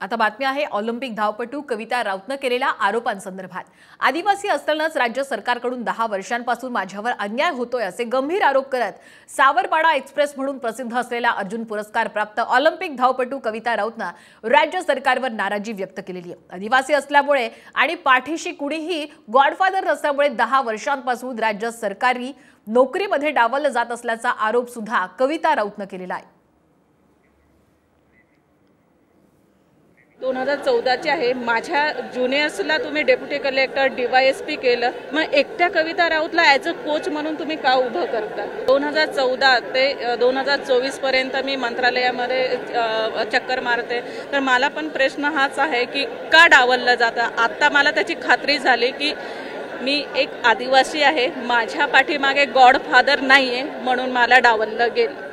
आता बातमी आहे ऑलिम्पिक धावपटू कविता राऊतनं केलेल्या आरोपांसंदर्भात. आदिवासी असतानाच राज्य सरकारकडून दहा वर्षांपासून माझ्यावर अन्याय होतोय असे गंभीर आरोप करत सावरपाडा एक्सप्रेस म्हणून प्रसिद्ध असलेला अर्जुन पुरस्कार प्राप्त ऑलिम्पिक धावपटू कविता राऊतनं राज्य सरकारवर नाराजी व्यक्त केलेली आहे. आदिवासी असल्यामुळे आणि पाठीशी कुणीही गॉडफादर नसल्यामुळे दहा वर्षांपासून राज्य सरकारी नोकरीमध्ये डावललं जात असल्याचा आरोप सुद्धा कविता राऊतनं केलेला आहे. दोन हजार चौदाची आहे. माझ्या ज्युनियर्सला तुम्ही डेप्युटी कलेक्टर डीवायएसपी केलं. मग एकट्या कविता राऊतला ॲज अ कोच म्हणून तुम्ही का उभं करता? दोन हजार चौदा ते दोन हजार चोवीसपर्यंत मी मंत्रालयामध्ये चक्कर मारते. तर मला पण प्रश्न हाच आहे की का डावललं जातं? आत्ता मला त्याची खात्री झाली की मी एक आदिवासी आहे. माझ्या पाठीमागे गॉडफादर नाही आहे म्हणून मला डावललं गेलं.